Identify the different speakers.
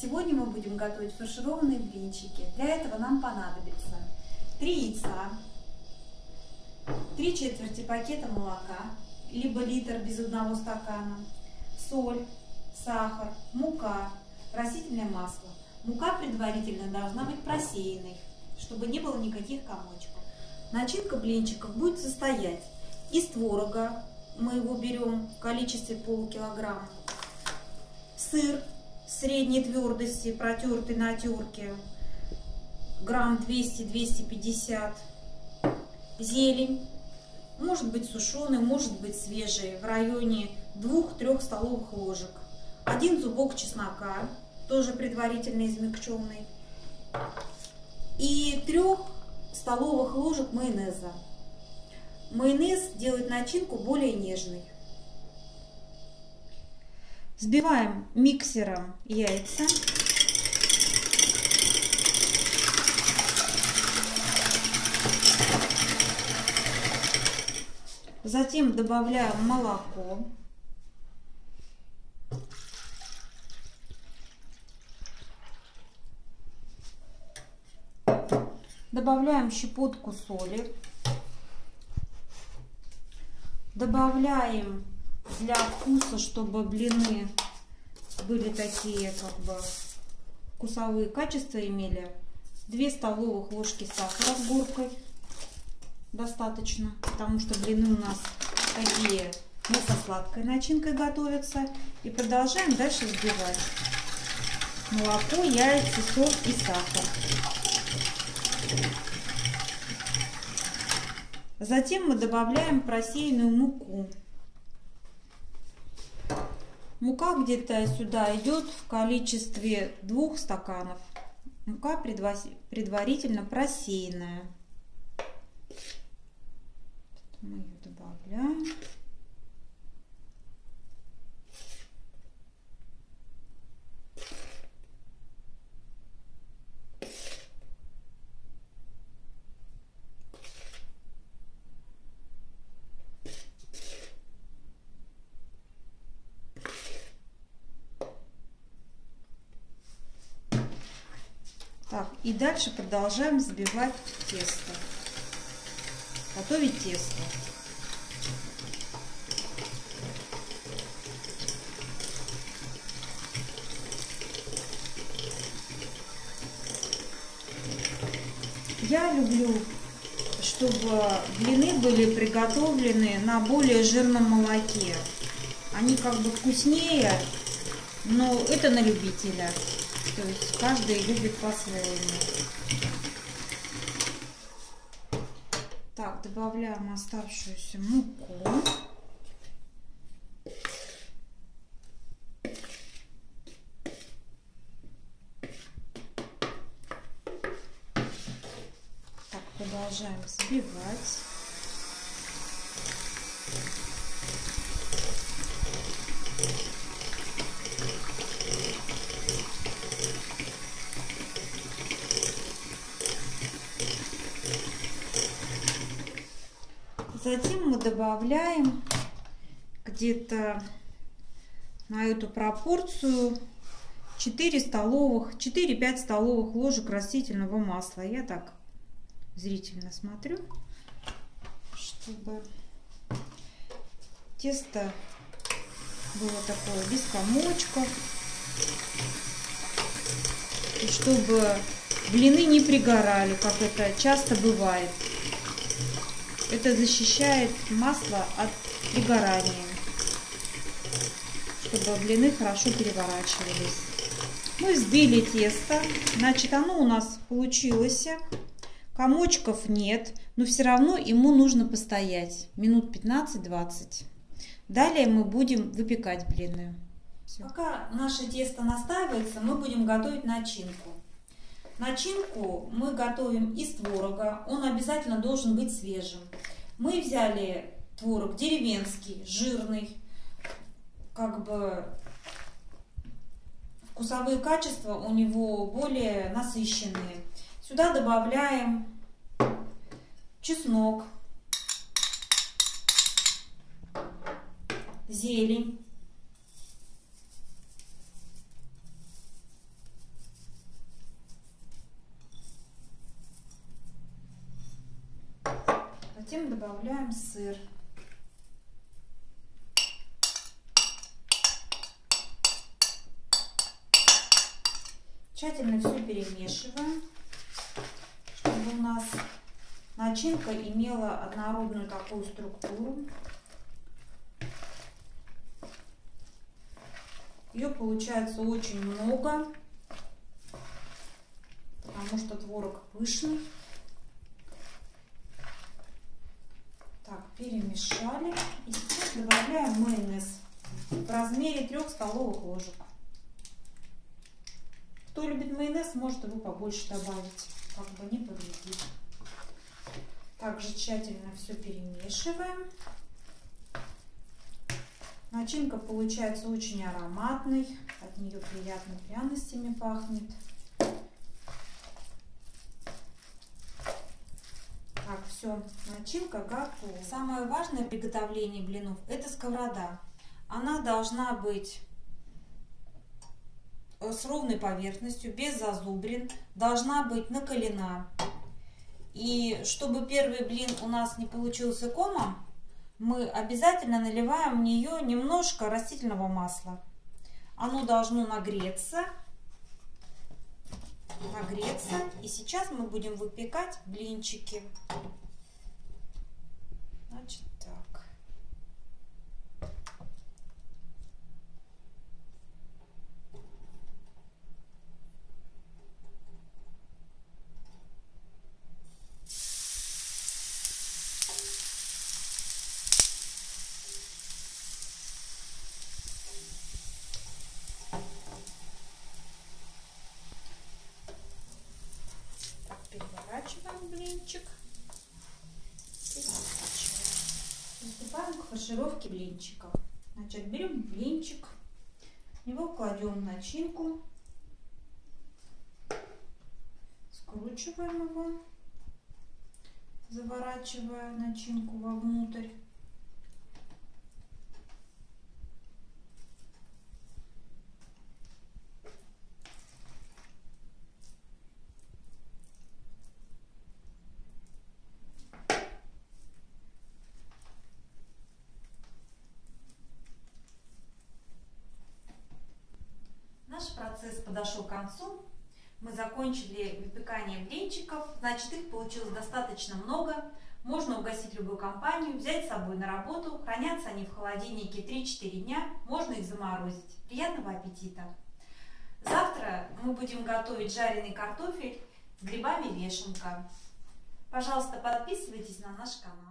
Speaker 1: Сегодня мы будем готовить фаршированные блинчики. Для этого нам понадобится 3 яйца, 3 четверти пакета молока, либо литр без одного стакана, соль, сахар, мука, растительное масло. Мука предварительно должна быть просеянной, чтобы не было никаких комочков. Начинка блинчиков будет состоять из творога, мы его берем в количестве полукилограмма, сыр средней твердости, протертый на терке, грамм 200-250, зелень, может быть сушеный, может быть свежий, в районе 2-3 столовых ложек, один зубок чеснока, тоже предварительно измягченный, и 3 столовых ложек майонеза. Майонез делает начинку более нежной. Взбиваем миксером яйца. Затем добавляем молоко. Добавляем щепотку соли. Добавляем для вкуса, чтобы блины были такие, как бы, вкусовые качества имели. 2 столовых ложки сахара с горкой. Достаточно, потому что блины у нас такие не со сладкой начинкой готовятся. И продолжаем дальше взбивать молоко, яйца, соль и сахар. Затем мы добавляем просеянную муку. Мука где-то сюда идет в количестве двух стаканов. Мука предварительно просеянная. Мы ее добавляем. Так, и дальше продолжаем взбивать тесто. Готовить тесто. Я люблю, чтобы блины были приготовлены на более жирном молоке. Они как бы вкуснее, но это на любителя. То есть каждый любит по-своему. Так, добавляем оставшуюся муку. Так, продолжаем взбивать. Затем мы добавляем где-то на эту пропорцию 4 столовых, 4-5 столовых ложек растительного масла. Я так зрительно смотрю, чтобы тесто было такое без комочков. И чтобы блины не пригорали, как это часто бывает. Это защищает масло от пригорания, чтобы блины хорошо переворачивались. Мы взбили тесто, значит оно у нас получилось. Комочков нет, но все равно ему нужно постоять минут 15-20. Далее мы будем выпекать блины. Все. Пока наше тесто настаивается, мы будем готовить начинку. Начинку мы готовим из творога. Он обязательно должен быть свежим. Мы взяли творог деревенский, жирный, как бы вкусовые качества у него более насыщенные. Сюда добавляем чеснок, зелень, Затем добавляем сыр. Тщательно все перемешиваем, чтобы у нас начинка имела однородную такую структуру. Ее получается очень много, потому что творог пышный. Так, перемешали. И сейчас добавляем майонез в размере 3 столовых ложек. Кто любит майонез, может его побольше добавить, как бы не повредит. Также тщательно все перемешиваем. Начинка получается очень ароматной, от нее приятно пряностями пахнет. Так, все, начинка готова. Самое важное в блинов – это сковорода. Она должна быть Э, с ровной поверхностью, без зазубрин, должна быть накалена. И чтобы первый блин у нас не получился комом, мы обязательно наливаем в нее немножко растительного масла. Оно должно нагреться. Нагреться. И сейчас мы будем выпекать блинчики. Значит, блинчик. Фаршировке блинчиков. Значит, берем блинчик, в него кладем начинку, скручиваем его, заворачивая начинку вовнутрь. Наш процесс подошел к концу. Мы закончили выпекание блинчиков, значит их получилось достаточно много. Можно угостить любую компанию, взять с собой на работу. Хранятся они в холодильнике 3-4 дня, можно их заморозить. Приятного аппетита! Завтра мы будем готовить жареный картофель с грибами вешенка. Пожалуйста, подписывайтесь на наш канал.